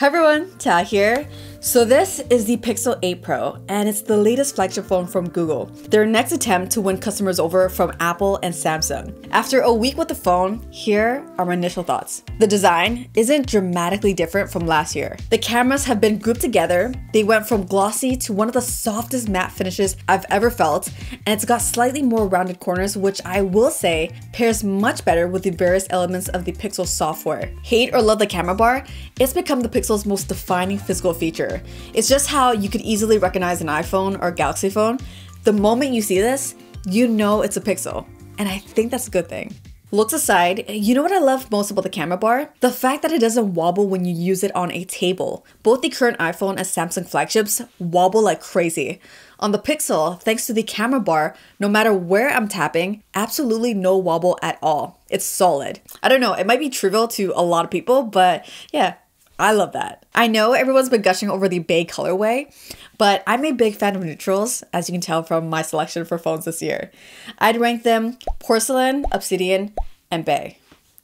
Hi everyone, Thao here. So this is the Pixel 8 Pro, and it's the latest flagship phone from Google. Their next attempt to win customers over from Apple and Samsung. After a week with the phone, here are my initial thoughts. The design isn't dramatically different from last year. The cameras have been grouped together, they went from glossy to one of the softest matte finishes I've ever felt, and it's got slightly more rounded corners, which I will say pairs much better with the various elements of the Pixel software. Hate or love the camera bar, it's become the Pixel's most defining physical feature. It's just how you could easily recognize an iPhone or Galaxy phone. The moment you see this, you know it's a Pixel. And I think that's a good thing. Looks aside, you know what I love most about the camera bar? The fact that it doesn't wobble when you use it on a table. Both the current iPhone and Samsung flagships wobble like crazy. On the Pixel, thanks to the camera bar, no matter where I'm tapping, absolutely no wobble at all. It's solid. I don't know, it might be trivial to a lot of people, but yeah, I love that. I know everyone's been gushing over the Bay colorway, but I'm a big fan of neutrals, as you can tell from my selection for phones this year. I'd rank them porcelain, obsidian, and Bay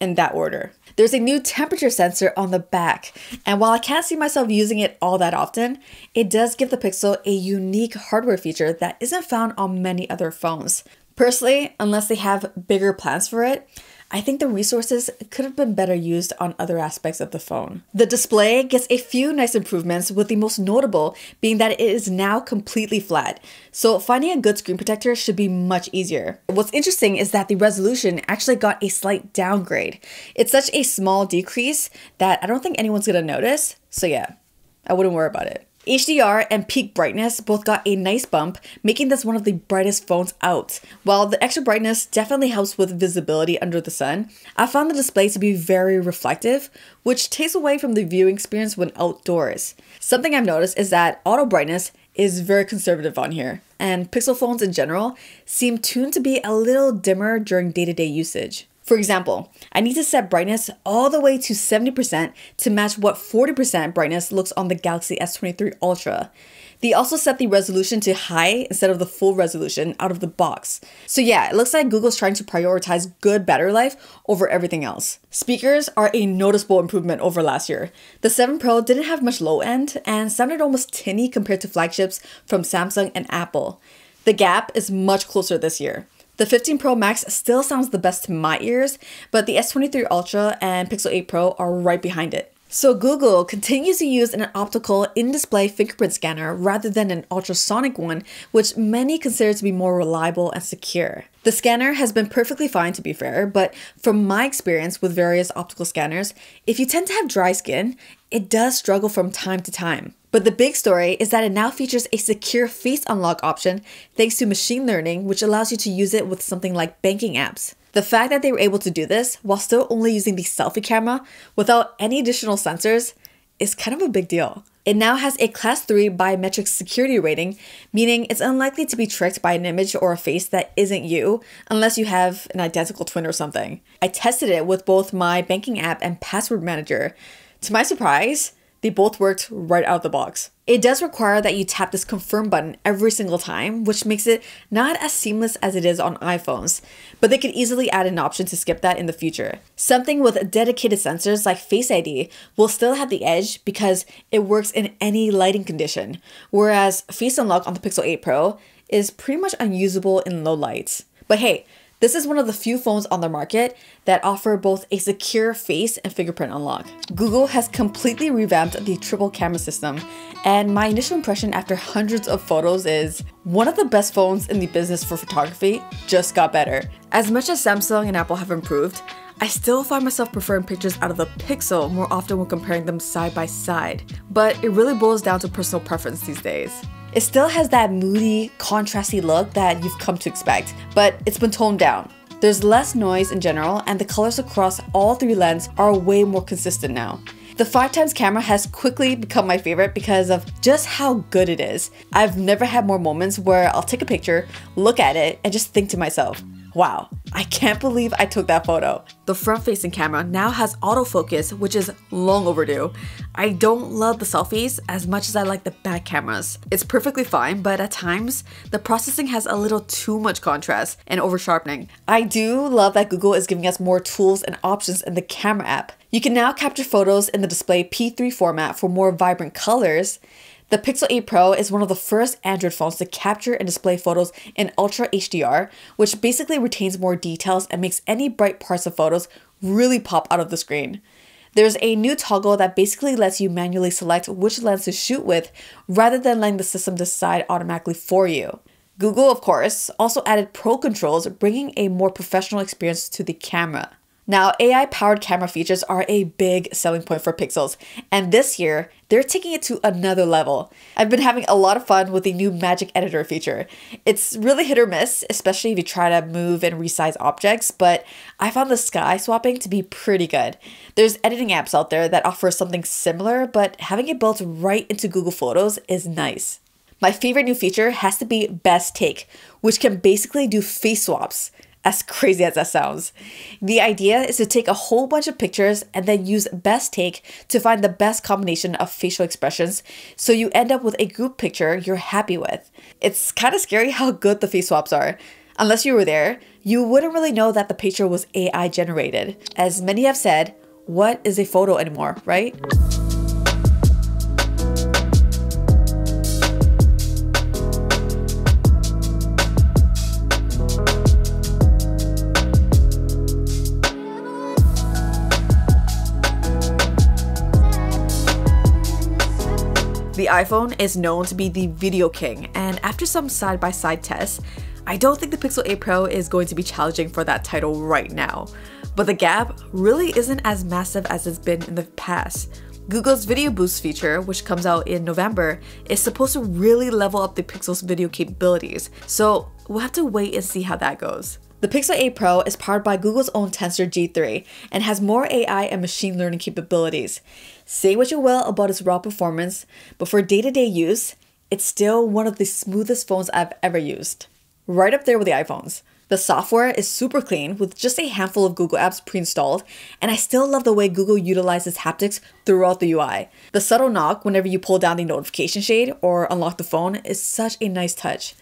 in that order. There's a new temperature sensor on the back, and while I can't see myself using it all that often, it does give the Pixel a unique hardware feature that isn't found on many other phones. Personally, unless they have bigger plans for it, I think the resources could have been better used on other aspects of the phone. The display gets a few nice improvements, with the most notable being that it is now completely flat, so finding a good screen protector should be much easier. What's interesting is that the resolution actually got a slight downgrade. It's such a small decrease that I don't think anyone's gonna notice, so yeah, I wouldn't worry about it. HDR and peak brightness both got a nice bump, making this one of the brightest phones out. While the extra brightness definitely helps with visibility under the sun, I found the display to be very reflective, which takes away from the viewing experience when outdoors. Something I've noticed is that auto brightness is very conservative on here, and Pixel phones in general seem tuned to be a little dimmer during day to day usage. For example, I need to set brightness all the way to 70% to match what 40% brightness looks on the Galaxy S23 Ultra. They also set the resolution to high instead of the full resolution out of the box. So yeah, it looks like Google's trying to prioritize good battery life over everything else. Speakers are a noticeable improvement over last year. The 7 Pro didn't have much low end and sounded almost tinny compared to flagships from Samsung and Apple. The gap is much closer this year. The 15 Pro Max still sounds the best to my ears, but the S23 Ultra and Pixel 8 Pro are right behind it. So Google continues to use an optical in-display fingerprint scanner rather than an ultrasonic one, which many consider to be more reliable and secure. The scanner has been perfectly fine to be fair, but from my experience with various optical scanners, if you tend to have dry skin, it does struggle from time to time. But the big story is that it now features a secure face unlock option thanks to machine learning, which allows you to use it with something like banking apps. The fact that they were able to do this while still only using the selfie camera without any additional sensors is kind of a big deal. It now has a class 3 biometric security rating, meaning it's unlikely to be tricked by an image or a face that isn't you unless you have an identical twin or something. I tested it with both my banking app and password manager. To my surprise, they both worked right out of the box. It does require that you tap this confirm button every single time, which makes it not as seamless as it is on iPhones, but they could easily add an option to skip that in the future. Something with dedicated sensors like Face ID will still have the edge because it works in any lighting condition, whereas Face Unlock on the Pixel 8 Pro is pretty much unusable in low lights. But hey, this is one of the few phones on the market that offer both a secure face and fingerprint unlock. Google has completely revamped the triple camera system, and my initial impression after hundreds of photos is one of the best phones in the business for photography just got better. As much as Samsung and Apple have improved, I still find myself preferring pictures out of the Pixel more often when comparing them side by side, but it really boils down to personal preference these days. It still has that moody, contrasty look that you've come to expect, but it's been toned down. There's less noise in general, and the colors across all three lenses are way more consistent now. The 5x camera has quickly become my favorite because of just how good it is. I've never had more moments where I'll take a picture, look at it, and just think to myself, Wow, I can't believe I took that photo. The front facing camera now has autofocus, which is long overdue. I don't love the selfies as much as I like the back cameras. It's perfectly fine, but at times, the processing has a little too much contrast and over sharpening. I do love that Google is giving us more tools and options in the camera app. You can now capture photos in the display P3 format for more vibrant colors. The Pixel 8 Pro is one of the first Android phones to capture and display photos in Ultra HDR, which basically retains more details and makes any bright parts of photos really pop out of the screen. There's a new toggle that basically lets you manually select which lens to shoot with rather than letting the system decide automatically for you. Google, of course, also added Pro controls, bringing a more professional experience to the camera. Now, AI powered camera features are a big selling point for Pixels, and this year, they're taking it to another level. I've been having a lot of fun with the new Magic Editor feature. It's really hit or miss, especially if you try to move and resize objects, but I found the sky swapping to be pretty good. There's editing apps out there that offer something similar, but having it built right into Google Photos is nice. My favorite new feature has to be Best Take, which can basically do face swaps as crazy as that sounds. The idea is to take a whole bunch of pictures and then use best take to find the best combination of facial expressions so you end up with a group picture you're happy with. It's kind of scary how good the face swaps are. Unless you were there, you wouldn't really know that the picture was AI generated. As many have said, what is a photo anymore, right? iPhone is known to be the video king, and after some side by side tests, I don't think the Pixel 8 Pro is going to be challenging for that title right now. But the gap really isn't as massive as it's been in the past. Google's Video Boost feature, which comes out in November, is supposed to really level up the Pixel's video capabilities, so we'll have to wait and see how that goes. The Pixel 8 Pro is powered by Google's own Tensor G3 and has more AI and machine learning capabilities. Say what you will about its raw performance, but for day to day use, it's still one of the smoothest phones I've ever used. Right up there with the iPhones. The software is super clean with just a handful of Google apps pre installed, and I still love the way Google utilizes haptics throughout the UI. The subtle knock whenever you pull down the notification shade or unlock the phone is such a nice touch.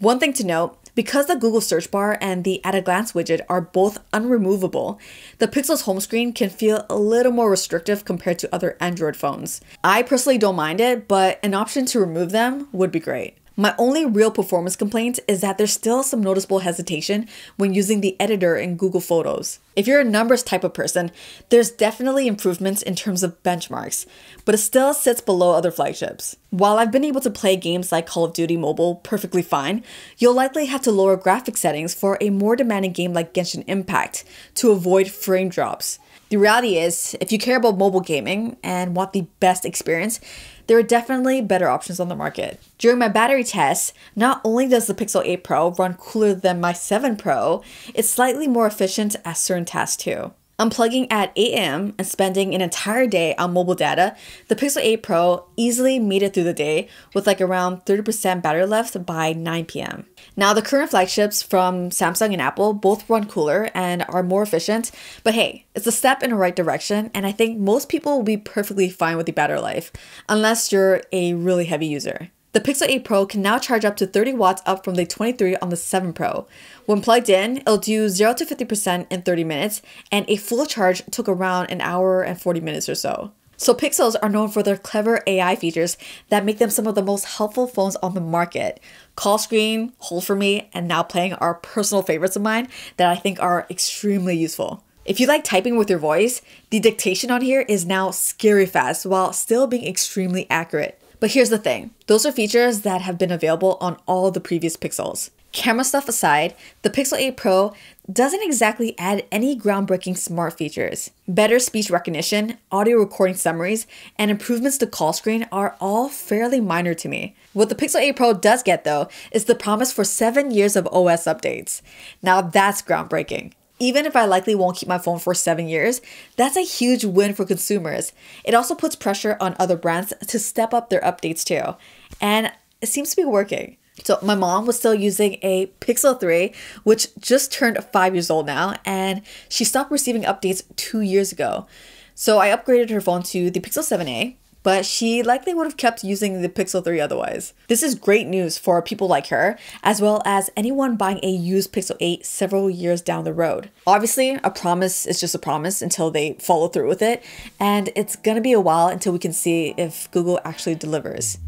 One thing to note because the Google search bar and the at a glance widget are both unremovable, the Pixel's home screen can feel a little more restrictive compared to other Android phones. I personally don't mind it, but an option to remove them would be great. My only real performance complaint is that there's still some noticeable hesitation when using the editor in Google Photos. If you're a numbers type of person, there's definitely improvements in terms of benchmarks, but it still sits below other flagships. While I've been able to play games like Call of Duty Mobile perfectly fine, you'll likely have to lower graphic settings for a more demanding game like Genshin Impact to avoid frame drops. The reality is, if you care about mobile gaming and want the best experience, there are definitely better options on the market. During my battery test, not only does the Pixel 8 Pro run cooler than my 7 Pro, it's slightly more efficient at certain tasks too. Unplugging at 8 a.m. and spending an entire day on mobile data, the Pixel 8 Pro easily made it through the day with like around 30% battery left by 9 p.m. Now, the current flagships from Samsung and Apple both run cooler and are more efficient, but hey, it's a step in the right direction, and I think most people will be perfectly fine with the battery life, unless you're a really heavy user. The Pixel 8 Pro can now charge up to 30 watts up from the 23 on the 7 Pro. When plugged in, it'll do 0 to 50% in 30 minutes, and a full charge took around an hour and 40 minutes or so. So Pixels are known for their clever AI features that make them some of the most helpful phones on the market. Call screen, hold for me, and now playing are personal favorites of mine that I think are extremely useful. If you like typing with your voice, the dictation on here is now scary fast while still being extremely accurate. But here's the thing those are features that have been available on all the previous Pixels. Camera stuff aside, the Pixel 8 Pro doesn't exactly add any groundbreaking smart features. Better speech recognition, audio recording summaries, and improvements to call screen are all fairly minor to me. What the Pixel 8 Pro does get though is the promise for 7 years of OS updates. Now that's groundbreaking. Even if I likely won't keep my phone for seven years, that's a huge win for consumers. It also puts pressure on other brands to step up their updates too. And it seems to be working. So my mom was still using a Pixel 3, which just turned five years old now, and she stopped receiving updates two years ago. So I upgraded her phone to the Pixel 7a, but she likely would have kept using the Pixel 3 otherwise. This is great news for people like her, as well as anyone buying a used Pixel 8 several years down the road. Obviously, a promise is just a promise until they follow through with it, and it's gonna be a while until we can see if Google actually delivers.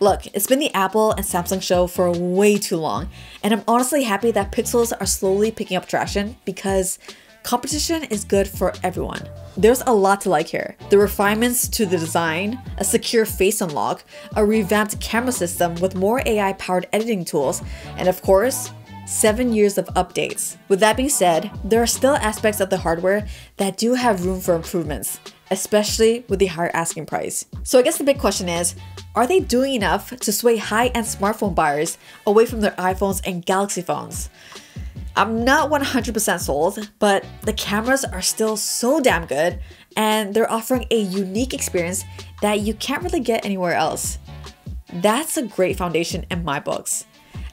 Look, it's been the Apple and Samsung show for way too long, and I'm honestly happy that Pixels are slowly picking up traction because competition is good for everyone. There's a lot to like here. The refinements to the design, a secure face unlock, a revamped camera system with more AI powered editing tools, and of course, 7 years of updates. With that being said, there are still aspects of the hardware that do have room for improvements, especially with the higher asking price. So I guess the big question is, are they doing enough to sway high-end smartphone buyers away from their iPhones and Galaxy phones? I'm not 100% sold, but the cameras are still so damn good and they're offering a unique experience that you can't really get anywhere else. That's a great foundation in my books.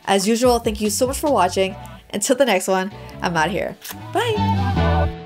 As usual, thank you so much for watching. Until the next one, I'm out here. Bye!